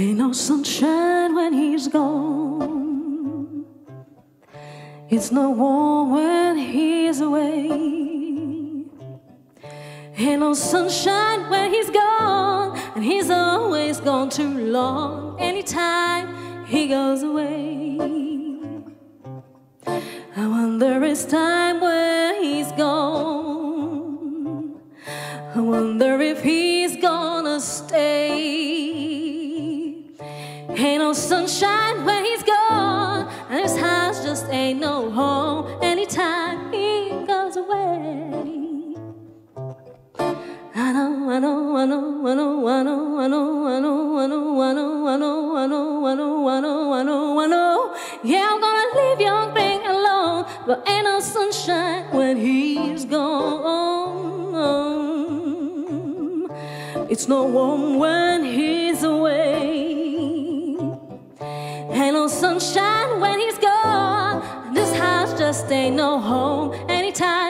Ain't no sunshine when he's gone. It's no warm when he's away. Ain't no sunshine when he's gone, and he's always gone too long. Anytime he goes away, I wonder it's time when he's gone. I wonder if he's gonna stay. No sunshine when he's gone, and his house just ain't no home anytime he goes away. I know, I know, I know, I know, I know, I know, I know, I know, I know, I know, I know, I know, I know, I know, I know. Yeah, I'm gonna leave young thing alone, but ain't no sunshine when he's gone. It's no warm when he's away. Sunshine when he's gone. This house just ain't no home anytime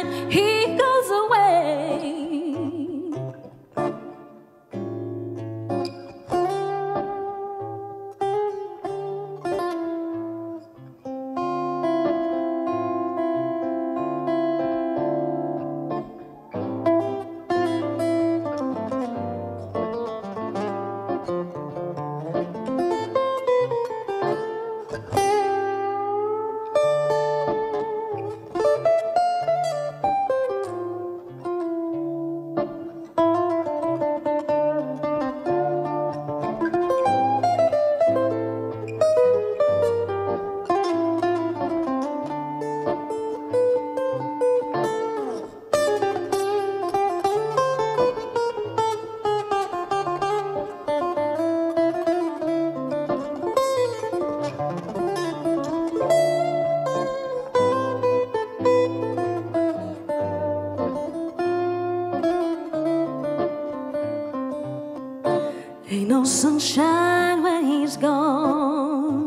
Ain't no sunshine when he's gone.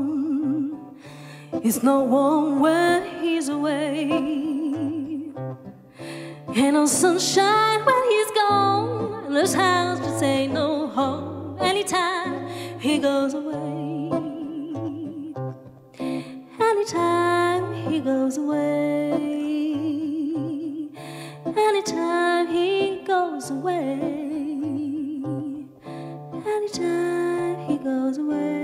It's no warm when he's away. Ain't no sunshine when he's gone. This house just ain't no home anytime he goes away. Anytime he goes away. Anytime he goes away. goes away.